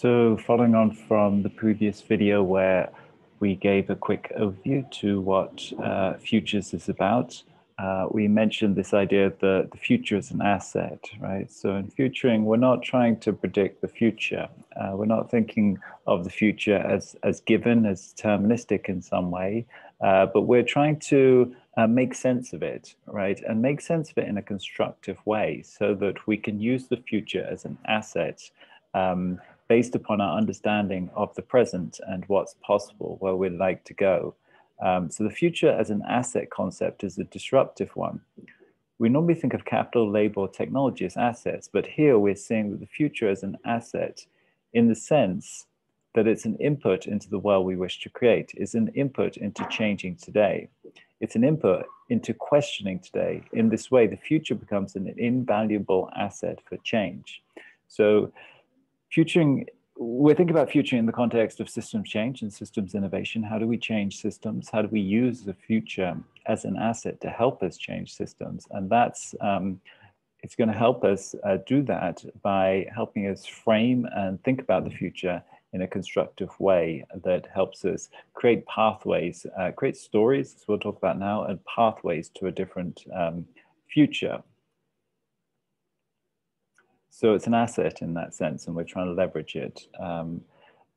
So following on from the previous video where we gave a quick overview to what uh, futures is about, uh, we mentioned this idea that the future is an asset, right? So in futuring, we're not trying to predict the future. Uh, we're not thinking of the future as, as given, as deterministic in some way, uh, but we're trying to uh, make sense of it, right? And make sense of it in a constructive way so that we can use the future as an asset um, based upon our understanding of the present and what's possible, where we'd like to go. Um, so the future as an asset concept is a disruptive one. We normally think of capital, labor, technology as assets, but here we're seeing that the future as an asset in the sense that it's an input into the world we wish to create, is an input into changing today. It's an input into questioning today. In this way, the future becomes an invaluable asset for change. So futuring we're thinking about future in the context of systems change and systems innovation. How do we change systems? How do we use the future as an asset to help us change systems? And that's um, it's going to help us uh, do that by helping us frame and think about the future in a constructive way that helps us create pathways, uh, create stories, as we'll talk about now, and pathways to a different um, future. So it's an asset in that sense, and we're trying to leverage it um,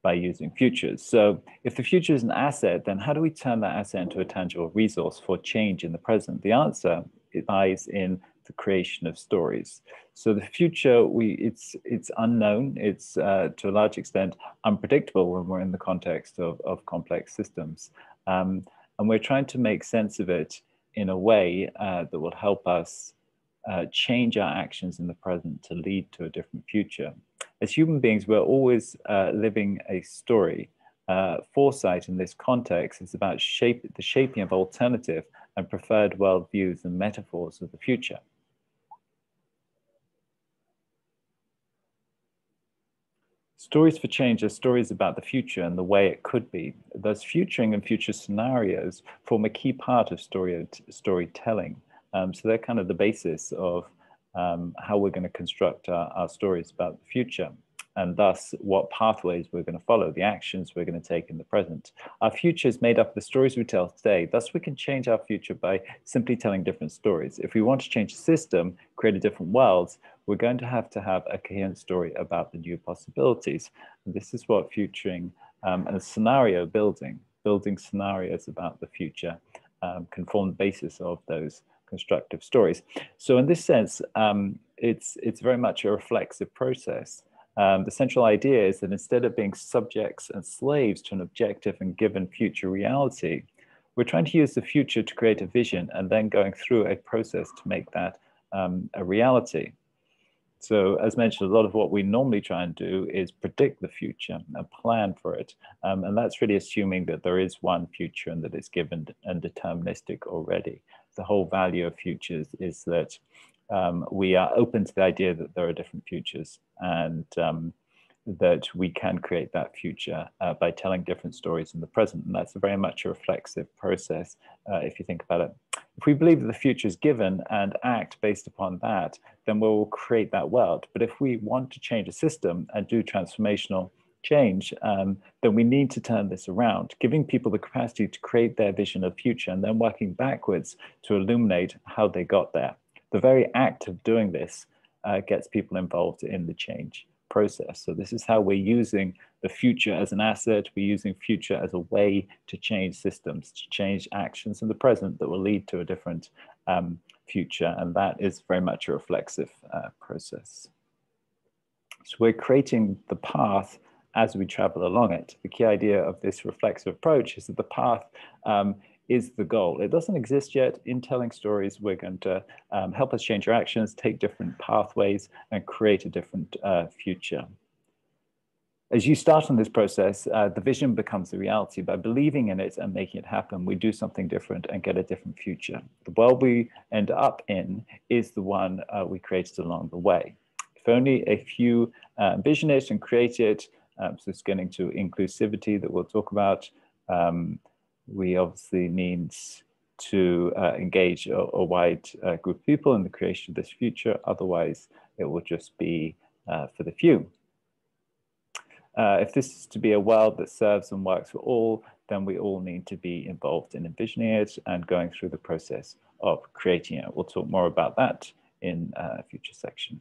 by using futures. So if the future is an asset, then how do we turn that asset into a tangible resource for change in the present? The answer lies in the creation of stories. So the future, we it's it's unknown. It's uh, to a large extent unpredictable when we're in the context of, of complex systems, um, and we're trying to make sense of it in a way uh, that will help us uh, change our actions in the present to lead to a different future. As human beings, we're always uh, living a story. Uh, foresight in this context is about shape, the shaping of alternative and preferred worldviews and metaphors of the future. Stories for change are stories about the future and the way it could be. Thus, futuring and future scenarios form a key part of story, storytelling. Um, so they're kind of the basis of um, how we're going to construct our, our, stories about the future and thus what pathways we're going to follow, the actions we're going to take in the present. Our future is made up of the stories we tell today. Thus, we can change our future by simply telling different stories. If we want to change the system, create a different world, we're going to have to have a coherent story about the new possibilities. And this is what futuring um, and scenario building, building scenarios about the future um, can form the basis of those constructive stories. So in this sense, um, it's, it's very much a reflexive process. Um, the central idea is that instead of being subjects and slaves to an objective and given future reality, we're trying to use the future to create a vision and then going through a process to make that um, a reality. So as mentioned, a lot of what we normally try and do is predict the future and plan for it. Um, and that's really assuming that there is one future and that it's given and deterministic already the whole value of futures is that um, we are open to the idea that there are different futures and um, that we can create that future uh, by telling different stories in the present. And that's very much a reflexive process uh, if you think about it. If we believe that the future is given and act based upon that, then we'll create that world. But if we want to change a system and do transformational change, um, then we need to turn this around, giving people the capacity to create their vision of future and then working backwards to illuminate how they got there. The very act of doing this uh, gets people involved in the change process. So this is how we're using the future as an asset. We're using future as a way to change systems, to change actions in the present that will lead to a different um, future. And that is very much a reflexive uh, process. So we're creating the path as we travel along it. The key idea of this reflexive approach is that the path um, is the goal. It doesn't exist yet. In telling stories, we're going to um, help us change our actions, take different pathways, and create a different uh, future. As you start on this process, uh, the vision becomes a reality. By believing in it and making it happen, we do something different and get a different future. The world we end up in is the one uh, we created along the way. If only a few uh, envision it and create it, um, so it's getting to inclusivity that we'll talk about. Um, we obviously need to uh, engage a, a wide uh, group of people in the creation of this future. Otherwise, it will just be uh, for the few. uh, if this is to be a world that serves and works for all, then we all need to be involved in envisioning it and going through the process of creating it. We'll talk more about that in a future section.